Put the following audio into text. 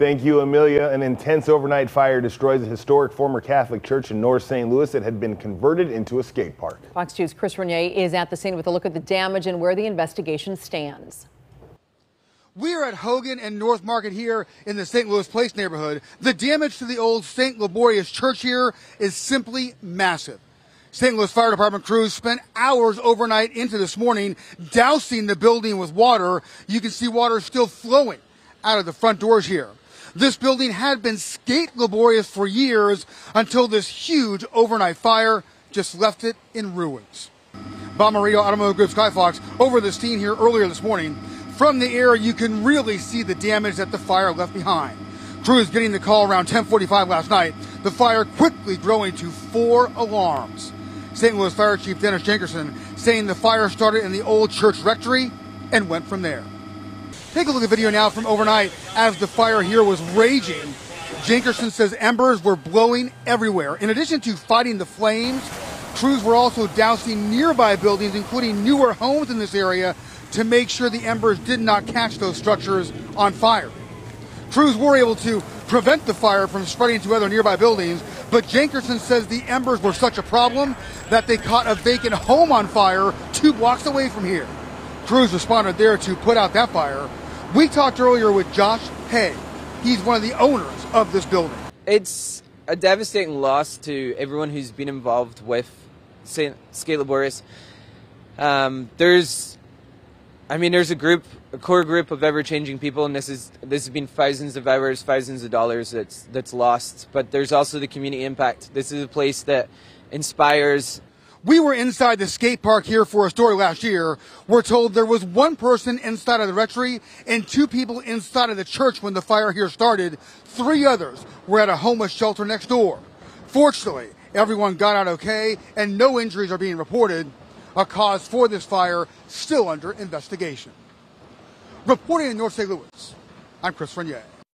Thank you, Amelia. An intense overnight fire destroys a historic former Catholic church in North St. Louis that had been converted into a skate park. Fox 2's Chris Regnier is at the scene with a look at the damage and where the investigation stands. We are at Hogan and North Market here in the St. Louis Place neighborhood. The damage to the old St. Liborius church here is simply massive. St. Louis Fire Department crews spent hours overnight into this morning dousing the building with water. You can see water still flowing out of the front doors here. This building had been skate Liborius for years until this huge overnight fire just left it in ruins. Bommarito, Automotive Group Skyfox, over the scene here earlier this morning. From the air, you can really see the damage that the fire left behind. Crews getting the call around 1045 last night, the fire quickly growing to four alarms. St. Louis Fire Chief Dennis Jenkerson saying the fire started in the old church rectory and went from there. Take a look at the video now from overnight as the fire here was raging. Jenkerson says embers were blowing everywhere. In addition to fighting the flames, crews were also dousing nearby buildings, including newer homes in this area, to make sure the embers did not catch those structures on fire. Crews were able to prevent the fire from spreading to other nearby buildings, but Jenkerson says the embers were such a problem that they caught a vacant home on fire two blocks away from here. Crews responded there to put out that fire. We talked earlier with Josh Hay. He's one of the owners of this building. It's a devastating loss to everyone who's been involved with Skate Liborius. Um, there's, I mean, there's a group, a core group of ever-changing people, and this is this has been thousands of hours, thousands of dollars that's that's lost. But there's also the community impact. This is a place that inspires we were inside the skate park here for a story last year. We're told there was one person inside of the rectory and two people inside of the church when the fire here started. Three others were at a homeless shelter next door. Fortunately, everyone got out okay and no injuries are being reported. A cause for this fire still under investigation. Reporting in North St. Louis, I'm Chris Regnier.